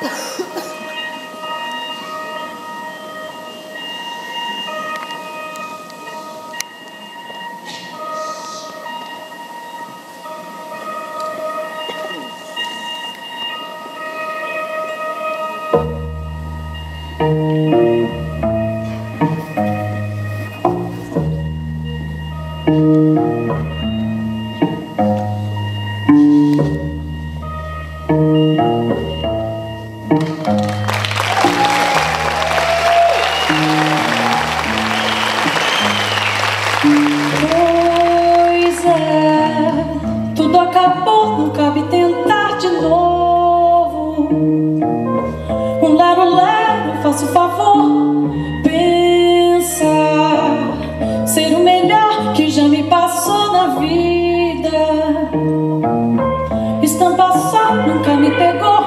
thank mm -hmm. you lero-lero, faço favor, pensa ser o melhor que já me passou na vida. Estampa só, nunca me pegou,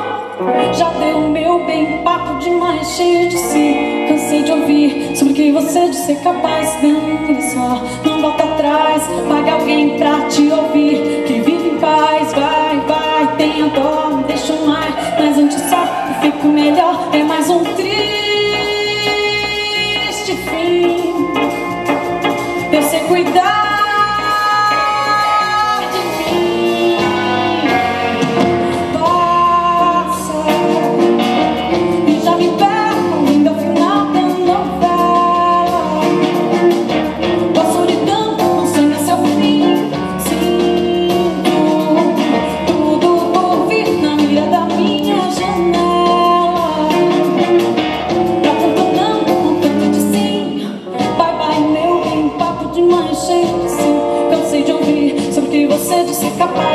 já deu o meu bem, papo demais, cheio de si. Cansei de ouvir sobre o que você de ser capaz, não só, Eu sei cuidar. Sim. Cansei de ouvir sobre o que você disse capaz.